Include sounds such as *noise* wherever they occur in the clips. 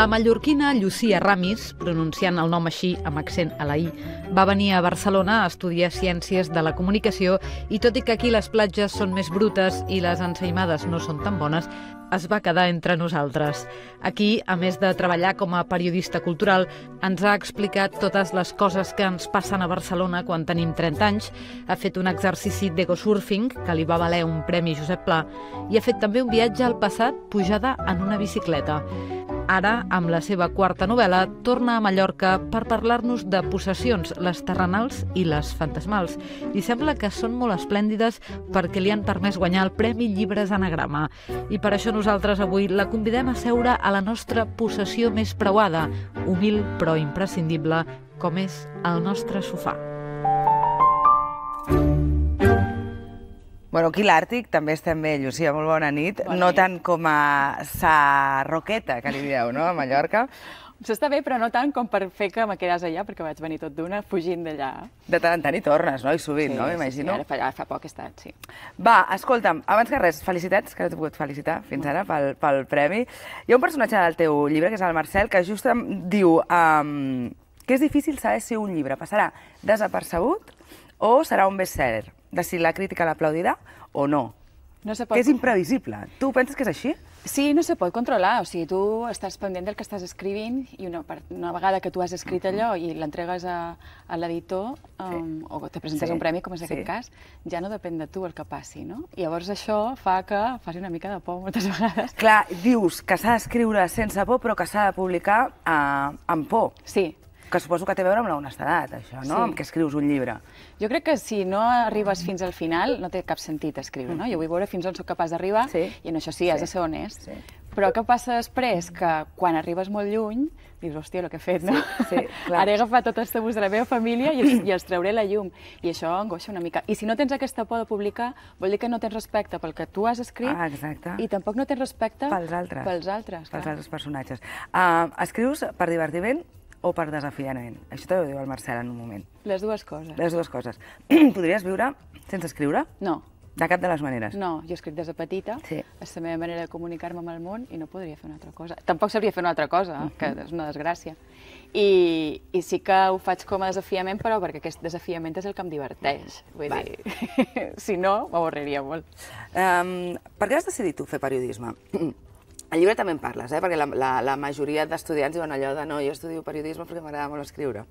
La mallorquina Llucia Ramis, pronunciant el nom així amb accent a la I, va venir a Barcelona a estudiar Ciències de la Comunicació i tot i que aquí les platges són més brutes i les ensaïmades no són tan bones, es va quedar entre nosaltres. Aquí, a més de treballar com a periodista cultural, ens ha explicat totes les coses que ens passen a Barcelona quan tenim 30 anys, ha fet un exercici d'egosurfing, que li va valer un Premi Josep Pla, i ha fet també un viatge al passat pujada en una bicicleta. Ara, amb la seva quarta novel·la, torna a Mallorca per parlar-nos de possessions, les terrenals i les fantasmals. I sembla que són molt esplèndides perquè li han permès guanyar el Premi Llibres Anagrama. I per això nosaltres avui la convidem a seure a la nostra possessió més preuada, humil però imprescindible, com és el nostre sofà. Bueno, aquí l'Àrtic també estem bé, Llucia, molt bona nit. Bona no nit. tant com a sa roqueta, que li dieu, no?, a Mallorca. S'està bé, però no tant com per fer que me quedàs allà, perquè vaig venir tot d'una fugint d'allà. De tant en tant hi tornes, no?, i sovint, no?, m'imagino. Sí, ara fa, ara fa poc he estat, sí. Va, escolta'm, abans que res, felicitats, que no t'he pogut felicitar fins ara pel, pel premi. Hi ha un personatge del teu llibre, que és el Marcel, que just em diu um, que és difícil saber si un llibre passarà desapercebut o serà un best-seller, de si la crítica l'aplaudirà o no. No se pot... Que és imprevisible. Tu penses que és així? Sí, no se pot controlar, o sigui, tu estàs pendent del que estàs escrivint i una, una vegada que tu has escrit allò i l'entregues a, a l'editor um, o te presentes Sí. un premi, com és Sí. aquest cas, ja no depèn de tu el que passi, no? I llavors això fa que faci una mica de por moltes *laughs* vegades. Clar, dius que s'ha d'escriure sense por, però que s'ha de publicar eh, amb por. Sí, Que suposo que té a veure amb l'honestedat, això, no? Sí. Amb què escrius un llibre. Jo crec que si no arribes fins al final, no té cap sentit escriure, no? Jo vull veure fins on sóc capaç d'arribar Sí. i en això sí, has Sí. de ser honest. Sí. Però què passa després? Que quan arribes molt lluny, dius, hòstia, el que he fet, no? sí, clar. Ara he agafat tots els tabús de la meva família i els, i els trauré la llum. I això angoixa una mica. I si no tens aquesta por de publicar, vol dir que no tens respecte pel que tu has escrit Ah, exacte. i tampoc no tens respecte Pels altres. Pels altres, Pels altres personatges. Uh, escrius per divertiment o per desafiament? Això també ho diu el Marcel en un moment. Les dues coses. Les dues coses. *clears throat* Podries viure sense escriure? No, De cap de les maneres. No, jo escric des de petita, Sí. és la meva manera de comunicar-me amb el món i no podria fer una altra cosa. Tampoc sabria fer una altra cosa, Mhm. que és una desgràcia. I, I sí que ho faig com a desafiament, però perquè aquest desafiament és el que em diverteix. Vull Val. dir, *laughs* si no, m'avorriria molt. Um, per què has decidit tu fer periodisme? *clears throat* Al llibre també en parles, eh? perquè la, la, la majoria d'estudiants diuen allò de no, jo estudio periodisme perquè m'agrada molt escriure.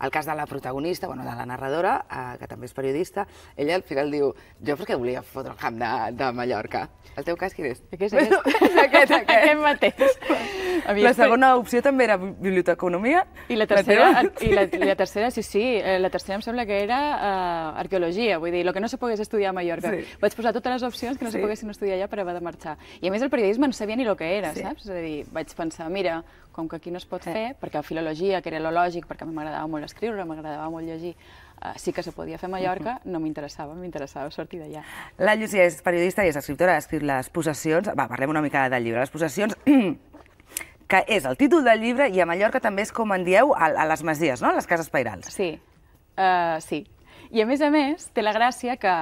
El cas de la protagonista, bueno, de la narradora, eh, que també és periodista, ella al final diu, jo perquè volia fotre el camp de, de Mallorca. El teu cas quin és? És aquest? *laughs* aquest, *laughs* aquest. aquest mateix. *laughs* A mi La segona opció també era biblioteconomia. I la tercera, teva? i la, i la tercera, sí, sí, eh, la tercera em sembla que era uh, arqueologia, vull dir, el que no se pogués estudiar a Mallorca. Sí. Vaig posar totes les opcions que no Sí. se poguessin estudiar allà per haver de marxar. I a més el periodisme no sabia ni el que era, Sí. saps? És a dir, vaig pensar, mira, com que aquí no es pot Sí. fer, perquè filologia, que era lo lògic, perquè a mi m'agradava molt escriure, m'agradava molt llegir, uh, sí que se podia fer a Mallorca, no m'interessava, m'interessava sortir d'allà. La Llucia és periodista i és escriptora, ha escrit Les possessions, va, parlem una mica del llibre, Les possessions, *clears throat* que és el títol del llibre i a Mallorca també és com en dieu a, a les masies, no? A les cases pairals. Sí, uh, sí. I a més a més, té la gràcia que,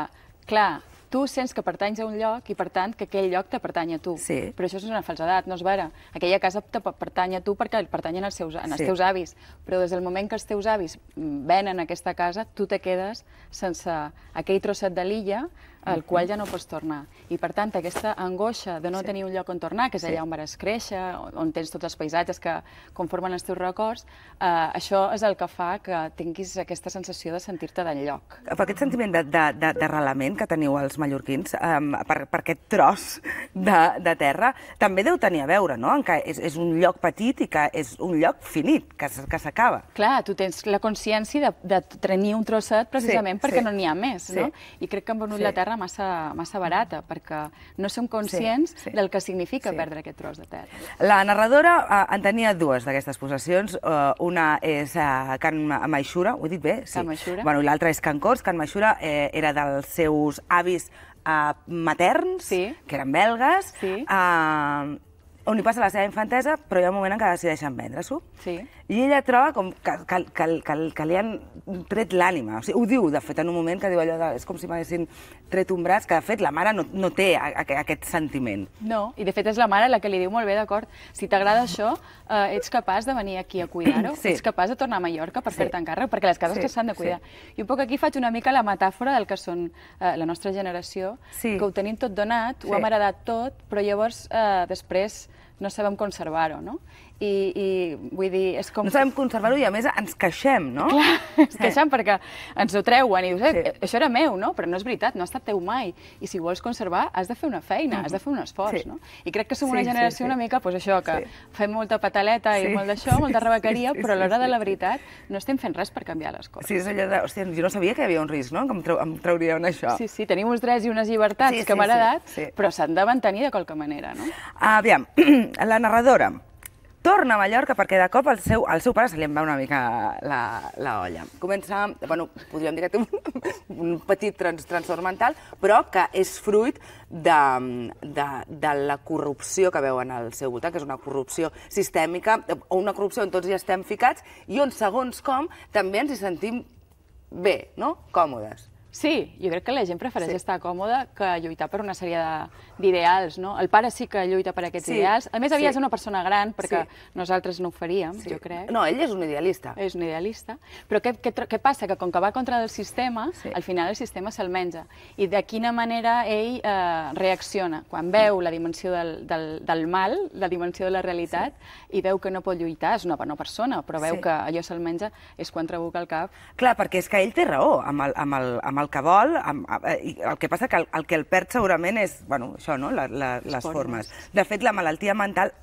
clar, tu sents que pertanys a un lloc i, per tant, que aquell lloc te pertany a tu. Sí. Però això és una falsedat, no és vera. Aquella casa te pe- pertany a tu perquè pertanyen als, seus, als Sí. teus avis. Però des del moment que els teus avis mm, venen a aquesta casa, tu te quedes sense aquell trosset de l'illa al qual ja no pots tornar. I, per tant, aquesta angoixa de no Sí. tenir un lloc on tornar, que és Sí. allà on vas créixer, on- tens tots els paisatges que conformen els teus records, eh, això és el que fa que tinguis aquesta sensació de sentir-te d'enlloc. Per aquest sentiment de- de- de- d'arrelament que teniu els mallorquins, um, per, per aquest tros de, de terra, també deu tenir a veure, no?, en que és, és un lloc petit i que és un lloc finit, que, que s'acaba. Clar, tu tens la consciència de, de tenir un trosset precisament Sí, perquè sí. no n'hi ha més, Sí. no? I crec que han venut Sí. la terra massa, massa barata, perquè no som conscients sí. del que significa Sí. perdre aquest tros de terra. La narradora eh, en tenia dues d'aquestes possessions. Eh, una és eh, Can Maixura, ho he dit bé? Can Maixura. Bueno, i l'altra és Can Cors. Can Maixura eh, era dels seus avis eh, materns, Sí. que eren belgues. Sí. Eh, on hi passa la seva infantesa, però hi ha un moment en què decideixen vendre-s'ho. Sí. I ella troba com que, que, que, que, que li han tret l'ànima. O sigui, ho diu, de fet, en un moment que diu allò de... És com si m'haguessin tret un braç, que de fet la mare no, no té a, a, aquest sentiment. No, i de fet és la mare la que li diu molt bé, d'acord, si t'agrada això, eh, ets capaç de venir aquí a cuidar-ho, Sí. ets capaç de tornar a Mallorca per Sí. fer-te encàrrec, perquè les cases Sí, que s'han de cuidar. sí. I un poc aquí faig una mica la metàfora del que són eh, la nostra generació, Sí. que ho tenim tot donat, ho Sí. hem heredat tot, però llavors eh, després no sabem conservar-ho, no? I, I vull dir, és com... No sabem conservar-ho i, a més, ens queixem, no? Clar, es queixen perquè ens ho treuen i dius, eh, Sí. això era meu, no? Però no és veritat, no ha estat teu mai. I si vols conservar, has de fer una feina, has de fer un esforç, Sí. no? I crec que som Sí, una sí, generació sí. una mica, doncs això, que Sí. fem molta pataleta i Sí. molt d'això, molta rebequeria, Sí, sí, però a l'hora sí, de la sí. veritat no estem fent res per canviar les coses. Sí, és allò de... Hòstia, jo no sabia que hi havia un risc, no? Que em, trau, em traurien això. Sí, sí, tenim uns drets i unes llibertats Sí, que sí, m'ha sí, agradat, sí. però s'han de mantenir de qualque manera, no? Aviam, *clears throat* la narradora torna a Mallorca perquè de cop al seu, al seu pare se li en va una mica la, la olla. Comença, bueno, podríem dir que té un, un petit trans, trastorn mental, però que és fruit de, de, de la corrupció que veuen al seu voltant, que és una corrupció sistèmica, o una corrupció on tots hi estem ficats i on, segons com, també ens hi sentim bé, no? Còmodes. Sí, jo crec que la gent prefereix Sí. estar còmoda que lluitar per una sèrie de- d'ideals, no? El pare sí que lluita per aquests Sí, ideals. A més, havia sí. ser una persona gran, perquè Sí. nosaltres no ho faríem, jo crec. No, ell és un idealista. És un idealista. Però què, què, què passa? Que com que va contra del sistema, Sí. al final el sistema se'l menja. I de quina manera ell eh, reacciona? Quan veu la dimensió del, del, del mal, la dimensió de la realitat, i veu que no pot lluitar, és una bona persona, però veu Sí. que allò se'l menja, és quan trabuca el cap. Clar, perquè és que ell té raó amb el, amb el, amb el que vol, amb, el que passa que el, el que el perd segurament és, bueno, això, no?, la, la, les formes. formes. De fet, la malaltia mental *clears throat*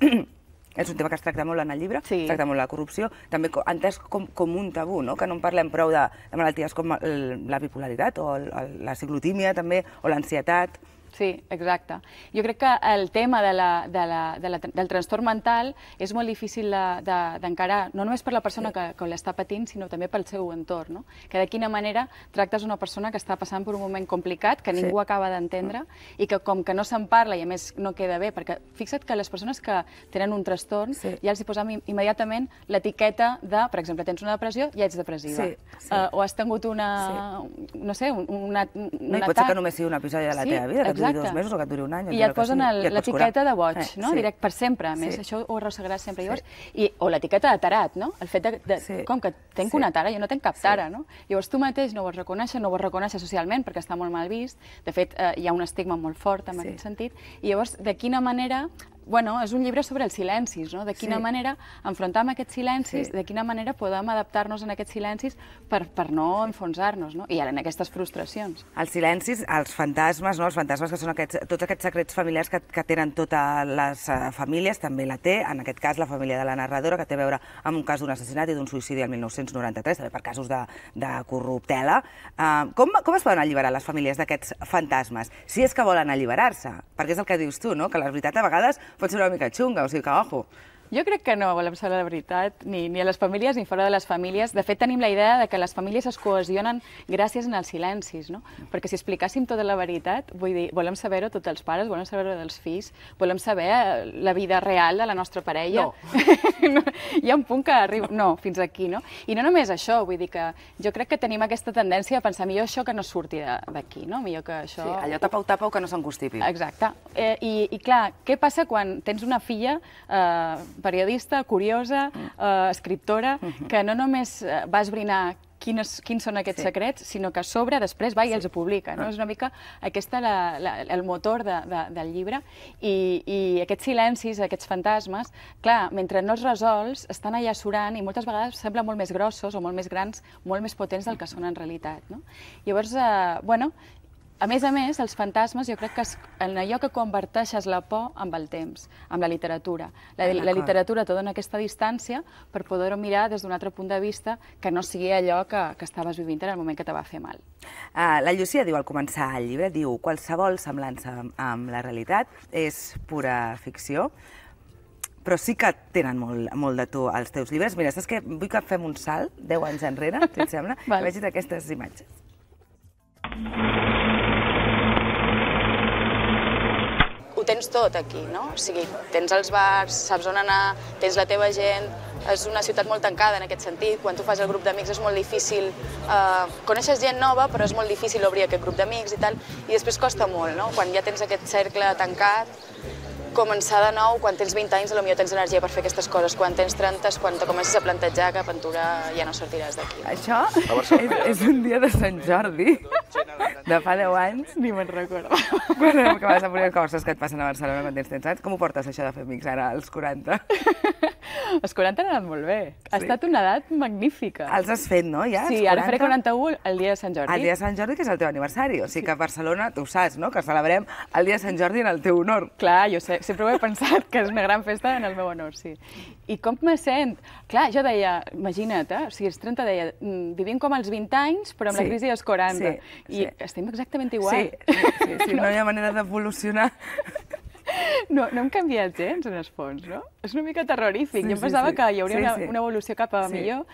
és un tema que es tracta molt en el llibre, Sí. es tracta molt la corrupció, també entès com, com un tabú, no?, que no en parlem prou de, de malalties com el, la bipolaritat o el, el, la ciclotímia també, o l'ansietat. Sí, exacte. Jo crec que el tema de la, de la, de la, del trastorn mental és molt difícil de- de- d'encarar, no només per la persona que, que l'està patint, sinó també pel seu entorn. No? Que de quina manera tractes una persona que està passant per un moment complicat, que Sí. ningú acaba d'entendre, i que com que no se'n parla i a més no queda bé, perquè fixa't que les persones que tenen un trastorn Sí. ja els hi posam im- immediatament l'etiqueta de, per exemple, tens una depressió, ja ets depressiva. Sí, sí. Eh, o has tingut una, no sé, un, una, un No, I pot ser atac. que només sigui un episodi de la Sí, teva vida, que duri dos mesos o que et duri un any. I et posen l'etiqueta de boig, Eh, no? sí. Direct per sempre, a més, Sí. això ho arrossegaràs sempre. Llavors, i, o l'etiqueta de tarat, no? El fet de, de Sí. com que tenc Sí. una tara, jo no tenc cap tara, no? Llavors tu mateix no ho vols reconèixer, no ho vols reconèixer socialment perquè està molt mal vist. De fet, eh, hi ha un estigma molt fort en aquest sentit. I llavors, de quina manera Bueno, és un llibre sobre els silencis, no? De quina Sí. manera enfrontar aquests silencis, Sí. de quina manera podem adaptar-nos en aquests silencis per, per no enfonsar-nos, no? I ara en aquestes frustracions. Els silencis, els fantasmes, no? els fantasmes que són aquests, tots aquests secrets familiars que, que tenen totes les uh, famílies, també la té, en aquest cas la família de la narradora, que té a veure amb un cas d'un assassinat i d'un suïcidi el 1993, també per casos de, de corruptela. Uh, com, com es poden alliberar les famílies d'aquests fantasmes? Si és que volen alliberar-se, perquè és el que dius tu, no? que la veritat a vegades pot ser una mica xunga, o sigui que, ojo, Jo crec que no volem saber la veritat, ni, ni a les famílies ni fora de les famílies. De fet, tenim la idea de que les famílies es cohesionen gràcies als silencis, no? Perquè si explicàssim tota la veritat, vull dir, volem saber-ho tots els pares, volem saber-ho dels fills, volem saber eh, la vida real de la nostra parella. *laughs* No. Hi ha un punt que arriba... No, fins aquí, no? I no només això, vull dir que jo crec que tenim aquesta tendència a pensar millor això que no surti d'aquí, no? Millor que això... sí, allò tapa-ho, tapa-ho, que no s'encostipi. Exacte. Eh, i, I clar, què passa quan tens una filla eh, periodista, curiosa, eh, escriptora, que no només eh, va esbrinar quines, quins són aquests Sí. secrets, sinó que a sobre després va i els publica. No? És una mica aquesta la, la, el motor de, de, del llibre i, i aquests silencis, aquests fantasmes, clar, mentre no els resols, estan allà surant i moltes vegades semblen molt més grossos o molt més grans, molt més potents del que són en realitat. No? Llavors, eh, bueno, a més a més, els fantasmes jo crec que és en allò que converteixes la por amb el temps, amb la literatura. La, Ah, la literatura te dona aquesta distància per poder-ho mirar des d'un altre punt de vista que no sigui allò que, que estaves vivint en el moment que te va fer mal. Uh, la Llucia diu al començar el llibre, diu qualsevol semblança amb, amb la realitat és pura ficció, però sí que tenen molt, molt de tu els teus llibres. Mira, saps què? Vull que fem un salt 10 anys enrere, si et sembla, *laughs* Val. que vegis aquestes imatges. Ho tens tot aquí, no? O sigui, tens els bars, saps on anar, tens la teva gent, és una ciutat molt tancada en aquest sentit. Quan tu fas el grup d'amics és molt difícil... Eh, coneixes gent nova, però és molt difícil obrir aquest grup d'amics i tal, i després costa molt, no? Quan ja tens aquest cercle tancat, començar de nou, quan tens 20 anys, potser tens energia per fer aquestes coses. Quan tens 30, quan te comences a plantejar que a Ventura ja no sortiràs d'aquí. Això és, és un dia de Sant Jordi, de fa 10 anys. Ni me'n recordo. *laughs* Quan que vas a poner coses que et passen a Barcelona quan tens 30 anys. Com ho portes, això de fer amics ara, als 40? *laughs* Els 40 han anat molt bé. Ha sí. estat una edat magnífica. Els has fet, no, ja? Sí, ara faré 41 el dia de Sant Jordi. El dia de Sant Jordi, que és el teu aniversari. O sigui que a Barcelona, tu saps, no?, que celebrem el dia de Sant Jordi en el teu honor. Clar, jo sé, sempre ho he pensat, que és una gran festa en el meu honor, sí. I com me sent? Clar, jo deia, imagina't, eh? o sigui, als 30 deia, mm, vivim com als 20 anys, però amb sí. la crisi dels 40. Sí, I sí. estem exactament igual. Sí, sí, sí, *laughs* no, no hi ha manera d'evolucionar. No, no hem canviat gens, en el fons, no? És una mica terrorífic. Sí, jo em pensava sí, sí. que hi hauria sí, una, sí. una evolució cap a sí. millor.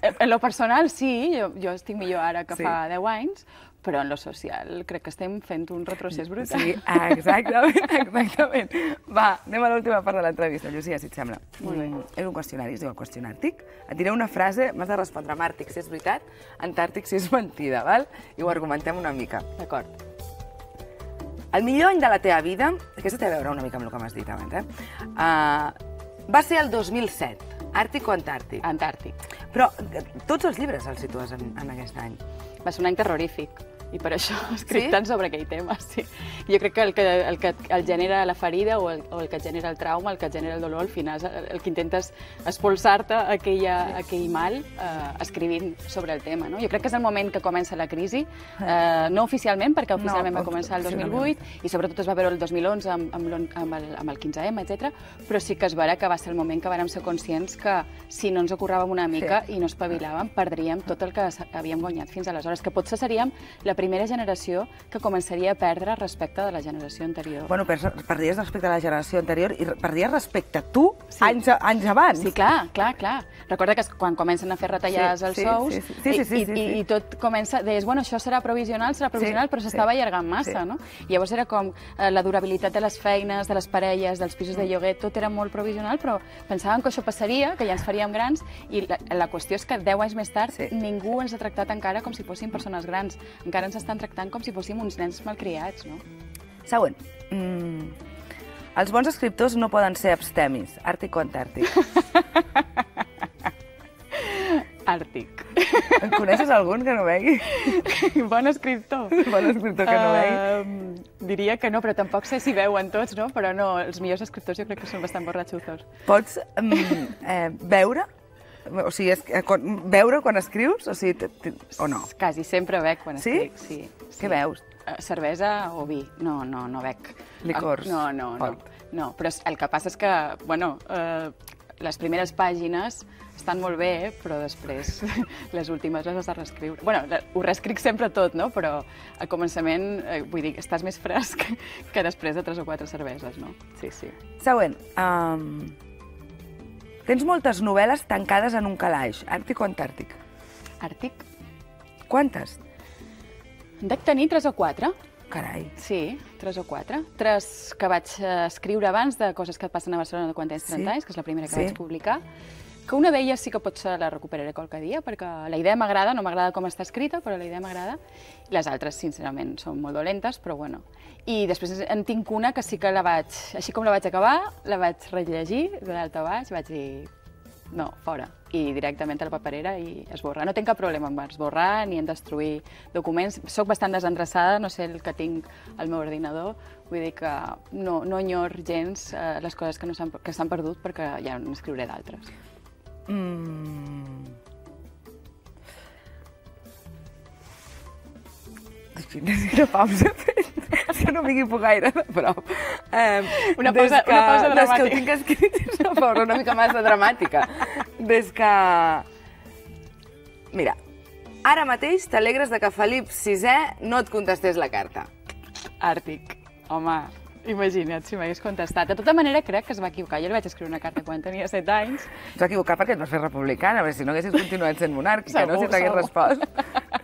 Eh, en lo personal, sí, jo, jo estic millor ara que sí. fa 10 anys, però en lo social crec que estem fent un retrocés brutal. Sí, exactament, exactament. Va, anem a l'última part de l'entrevista, Llucia, si et sembla. Molt bé. Mm, és un qüestionari, es diu el qüestionàrtic. Et diré una frase, m'has de respondre amb àrtic si és veritat, antàrtic si és mentida, val? I ho argumentem una mica. D'acord. El millor any de la teva vida, aquesta té a veure una mica amb el que m'has dit abans, eh? Uh, va ser el 2007, Àrtic o Antàrtic? Antàrtic. Però eh, tots els llibres els situes en, en aquest any. Va ser un any terrorífic i per això *laughs* escric Sí? tant sobre aquell tema. Sí. Jo crec que el que, el que el genera la ferida o el, o el que et genera el trauma, el que et genera el dolor, al final és el, el que intentes expulsar-te aquella, aquell mal eh, escrivint sobre el tema. No? Jo crec que és el moment que comença la crisi, eh, no oficialment, perquè oficialment No, va començar el oficialment. 2008 i sobretot es va veure el 2011 amb, amb, amb, el, amb el 15M, etc. però sí que es veurà que va ser el moment que vàrem ser conscients que si no ens acurràvem una mica Sí. i no espavilàvem, perdríem tot el que havíem guanyat fins aleshores, que potser seríem la primera generació que començaria a perdre respecte de la generació anterior. Bueno, per, perdies respecte a la generació anterior i perdies respecte a tu Sí. anys, a- anys abans. Sí, clar, clar, clar. Recorda que quan comencen a fer retallades Sí, als sí, sous sí, sí. Sí, sí, sí, i, sí, i, sí. i tot comença, deies, bueno, això serà provisional, serà provisional, Sí, però sí. s'estava allargant massa, Sí. no? Llavors era com eh, la durabilitat de les feines, de les parelles, dels pisos de lloguer, tot era molt provisional, però pensàvem que això passaria, que ja ens faríem grans, i la, la qüestió és que 10 anys més tard Sí. ningú ens ha tractat encara com si fóssim persones grans. Encara ens estan tractant com si fóssim uns nens malcriats, no? Següent. Mm. Els bons escriptors no poden ser abstemis. Àrtic o antàrtic? *laughs* Àrtic. En *laughs* coneixes algun que no begui? *laughs* bon escriptor. Bon escriptor que no begui? Uh, diria que no, però tampoc sé si veuen tots, no? Però no, els millors escriptors jo crec que són bastant borratxuzos. Pots mm, eh, veure? O sigui, es, eh, quan, veure quan escrius? O, sigui, t- t- o no? Quasi sempre bec quan Sí? escric. Sí? sí. Què veus? Eh, Cervesa o vi? No, no, no bec. Licors? No, no, no. No, però el que passa és que, bueno, eh, les primeres pàgines estan molt bé, eh, però després *laughs* les últimes les has de reescriure. bueno, ho reescric sempre tot, no? Però al començament, eh, vull dir, estàs més *laughs* fresc que després de tres o quatre cerveses, no? Sí, sí. Següent. Um, tens moltes novel·les tancades en un calaix. Àrtic o antàrtic? Àrtic? Quantes? Dec tenir tres o quatre. Carai. Sí, tres o quatre. Tres que vaig eh, escriure abans de coses que et passen a Barcelona quan tens 30 Sí. anys, que és la primera que Sí. vaig publicar. Que una d'elles sí que potser la recuperaré qualque dia, perquè la idea m'agrada, no m'agrada com està escrita, però la idea m'agrada. Les altres, sincerament, són molt dolentes, però bueno. I després en tinc una que sí que la vaig, així com la vaig acabar, la vaig rellegir de dalt a baix, vaig dir, no, fora. I directament a la paperera i esborrar. No tinc cap problema amb esborrar ni en destruir documents. Soc bastant desendreçada, no sé el que tinc al meu ordinador. Vull dir que no, no enyor gens eh, les coses que no s'han perdut perquè ja n'escriuré d'altres. Mm. Quina pausa. És que no m'hi equipo gaire de prop. Eh, Una pausa- una pausa Des que ho dramàtica. tinc escrit, és una pausa una mica massa dramàtica. Des que... Mira, ara mateix t'alegres de que Felip VI no et contestés la carta. Àrtic. Home, imagina't si m'hagués contestat. De tota manera, crec que es va equivocar. Jo li vaig escriure una carta quan tenia 7 anys. Es va equivocar perquè et vas fer republicana, perquè si no haguessis continuat sent monàrquica, no? Segur, Si t'hagués respost.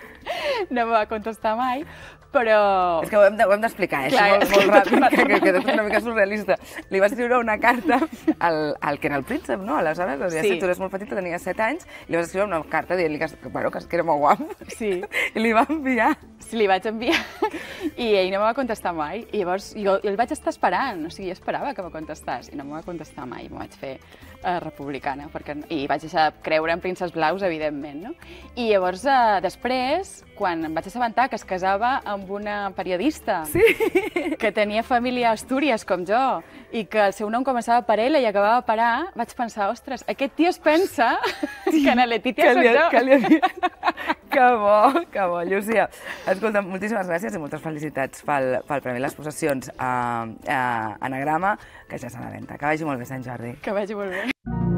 *laughs* no me va contestar mai, però... És que ho hem de- d'explicar, eh? Clar, molt, molt *laughs* ràpid, que, que, que tot una mica surrealista. Li va escriure una carta al, al que era el príncep, no? Aleshores, doncs, ja Sí. sí. tu eres molt petita, tenia 7 anys, li vas escriure una carta dient-li que, bueno, que, que era molt guapo. Sí. I li va enviar. Sí, li vaig enviar *laughs* i ell no me va contestar mai. I llavors jo, jo el vaig estar esperant, o sigui, jo esperava que me contestàs i no me va contestar mai. Me vaig fer eh, republicana perquè, i vaig deixar de creure en prínceps blaus, evidentment. No? I llavors, eh, després, quan em vaig assabentar que es casava amb una periodista Sí. que tenia família a Astúries, com jo, i que el seu nom començava per L i acabava per A, vaig pensar, ostres, aquest tio es pensa que na Letitia que soc li, jo. que li. *laughs* Que bo, que bo, Llucia. Escolta, moltíssimes gràcies i moltes felicitats pel, pel Premi Les Possessions a, a Anagrama, que ja a la venda. Que vagi molt bé, Sant Jordi. Que vagi molt bé.